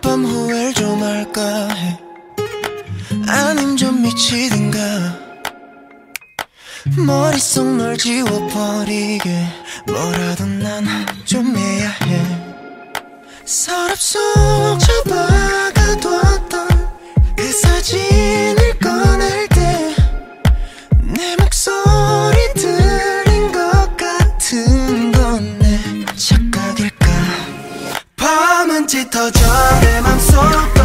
밤 후회를 좀 할까 해. 아님 좀 미치든가. 머릿속 널 지워버리게. 뭐라도 난 좀 해야 해. 서랍 속 밤은 짙어져 내 맘속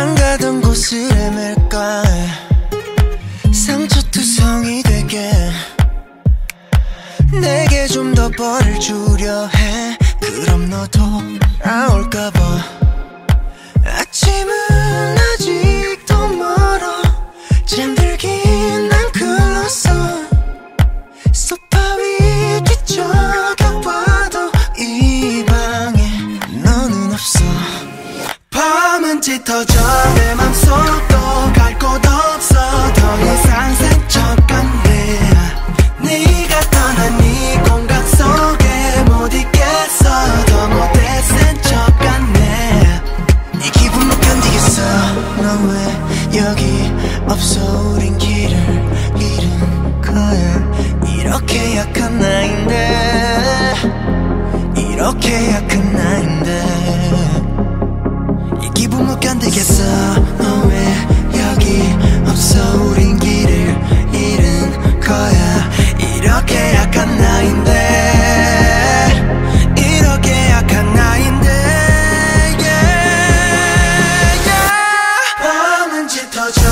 안 가던 곳을 헤맬까? 상처투성이 되게 내게 좀 더 벌을 주려 해. 그럼 너도 아올까봐 밤은 짙어져 내 맘속도 갈 곳 없어 더 이상 센척같네 네가 떠난 이 공간 속에 못 있겠어. 더 못해 센척같네 이 기분 못 견디겠어. 넌 왜 여기 없어? 우린 길을 잃은 거야. 이렇게 약한 나인데. 이렇게 약한 나인데 짙어져